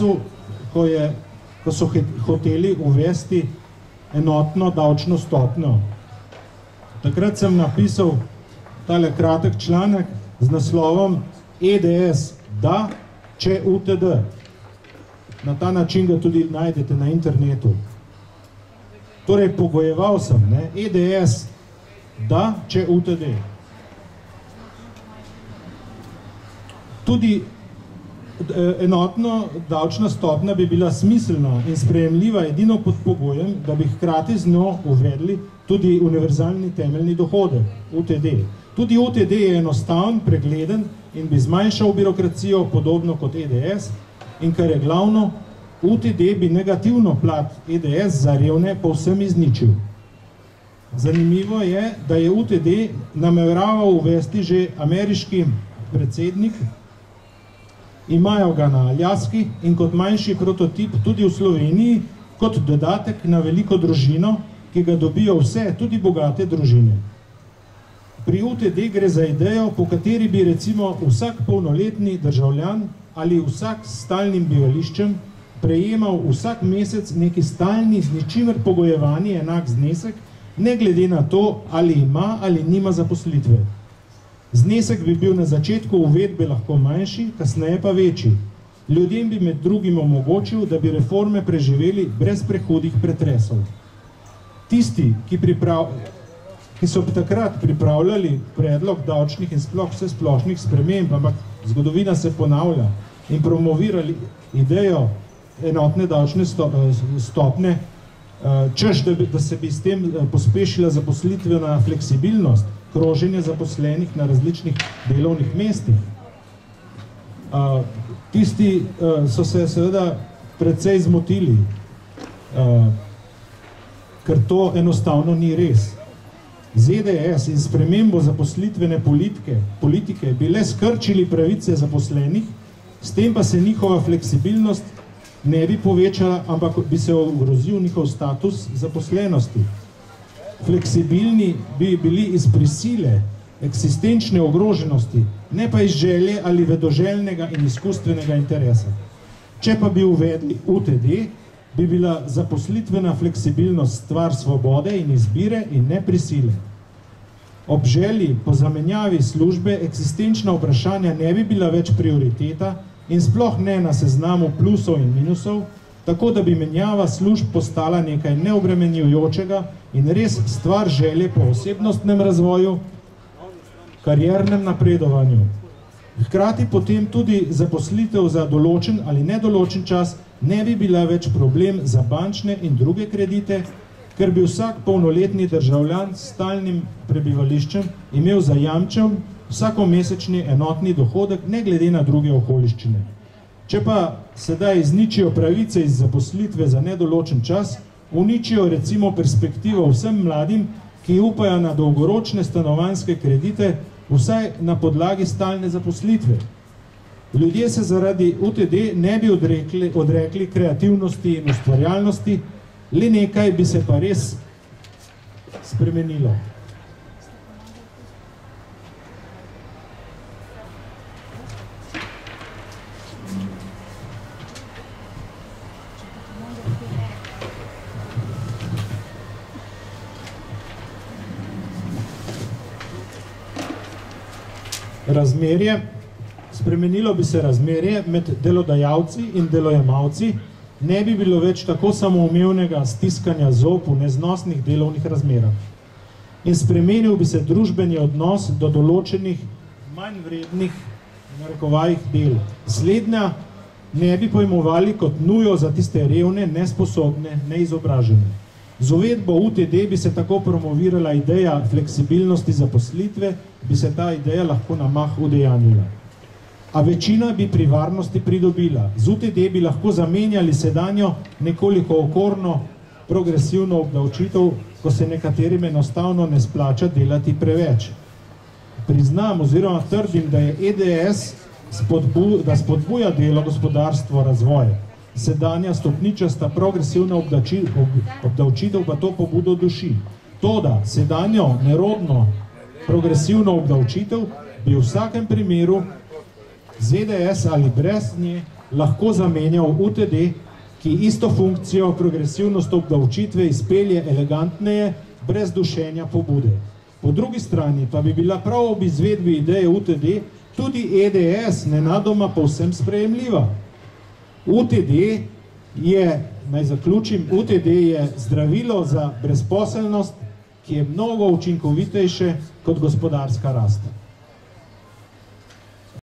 marcu, ko, je, ko so hoteli uvesti enotno davčno stopnjo. Takrat sem napisal tale kratek članek z naslovom EDS da, če UTD. Na ta način ga tudi najdete na internetu. Torej, pogojeval sem, ne, EDS da, če UTD. Tudi enotno davčna stopna bi bila smiselna in sprejemljiva edino pod pogojem, da bi hkrati z njo uvedli tudi univerzalni temeljni dohodek, UTD. Tudi UTD je enostaven, pregleden in bi zmanjšal birokracijo podobno kot EDS in kar je glavno, UTD bi negativno plat EDS za revne povsem izničil. Zanimivo je, da je UTD nameraval uvesti že ameriški predsednik, imajo ga na Aljaski in kot manjši prototip tudi v Sloveniji, kot dodatek na veliko družino, ki ga dobijo vse, tudi bogate družine. Pri UTD gre za idejo, po kateri bi recimo vsak polnoletni državljan ali vsak s stalnim bivališčem prejemal vsak mesec neki stalni, z ničimer pogojevani enak znesek, ne glede na to, ali ima ali nima zaposlitve. Znesek bi bil na začetku uvedbe lahko manjši, kasneje pa večji. Ljudem bi med drugim omogočil, da bi reforme preživeli brez prehodih pretresov. Tisti, ki, priprav, ki so takrat pripravljali predlog davčnih in sploh vse splošnih sprememb, ampak zgodovina se ponavlja in promovirali idejo enotne davčne stopne, eh, češ, da, bi, da se bi s tem eh, pospešila zaposlitvena fleksibilnost, kroženje zaposlenih na različnih delovnih mestih. Uh, tisti uh, so se seveda precej zmotili, uh, ker to enostavno ni res. ZDS in spremembo zaposlitvene politike, politike bi le skrčili pravice zaposlenih, s tem pa se njihova fleksibilnost ne bi povečala, ampak bi se ogrozil njihov status zaposlenosti fleksibilni bi bili iz prisile, eksistenčne ogroženosti, ne pa iz želje ali vedoželjnega in izkustvenega interesa. Če pa bi uvedli UTD, bi bila zaposlitvena fleksibilnost stvar svobode in izbire in ne prisile. Ob želji po zamenjavi službe eksistenčna vprašanja ne bi bila več prioriteta in sploh ne na seznamu plusov in minusov, tako da bi menjava služb postala nekaj neobremenjujočega in res stvar želje po osebnostnem razvoju, kariernem napredovanju. Hkrati potem tudi zaposlitev za določen ali nedoločen čas ne bi bila več problem za bančne in druge kredite, ker bi vsak polnoletni državljan s stalnim prebivališčem imel zajamčen vsakomesečni enotni dohodek, ne glede na druge okoliščine. Če pa sedaj izničijo pravice iz zaposlitve za nedoločen čas, uničijo recimo perspektivo vsem mladim, ki upajo na dolgoročne stanovanske kredite, vsaj na podlagi stalne zaposlitve. Ljudje se zaradi UTD ne bi odrekli, odrekli kreativnosti in ustvarjalnosti, le nekaj bi se pa res spremenilo. Razmerje, spremenilo bi se razmerje med delodajalci in delojemalci, ne bi bilo več tako samoumevnega stiskanja zob v neznosnih delovnih razmerah. In spremenil bi se družbeni odnos do določenih manj vrednih narekovajih del. Slednja ne bi pojmovali kot nujo za tiste revne, nesposobne, neizobražene. Z uvedbo UTD bi se tako promovirala ideja fleksibilnosti zaposlitve, bi se ta ideja lahko na mah udejanila. A večina bi pri varnosti pridobila. Z UTD bi lahko zamenjali sedanjo nekoliko okorno progresivno obdavčitev, ko se nekaterim enostavno ne splača delati preveč. Priznam oziroma trdim, da je EDS spodbu, da spodbuja delo gospodarstvo razvoje sedanja stopničasta progresivna obdavčitev pa to pobudo duši. Toda sedanjo nerodno progresivno obdavčitev bi v vsakem primeru ZDS ali brez nje lahko zamenjal UTD, ki isto funkcijo progresivnost obdavčitve izpelje elegantneje, brez dušenja pobude. Po drugi strani pa bi bila prav ob izvedbi ideje UTD tudi EDS nenadoma povsem sprejemljiva. UTD je, naj zaključim, UTD je zdravilo za brezposelnost, ki je mnogo učinkovitejše kot gospodarska rast.